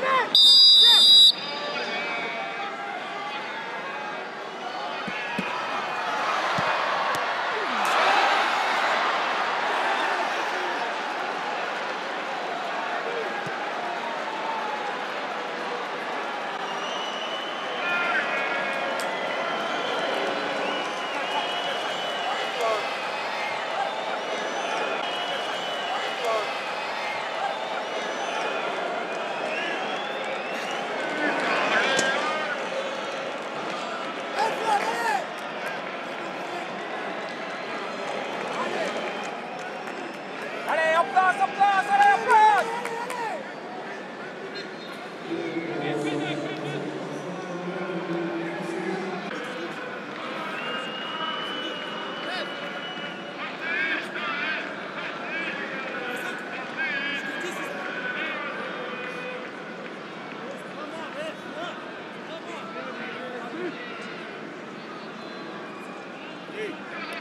Get it! Hey.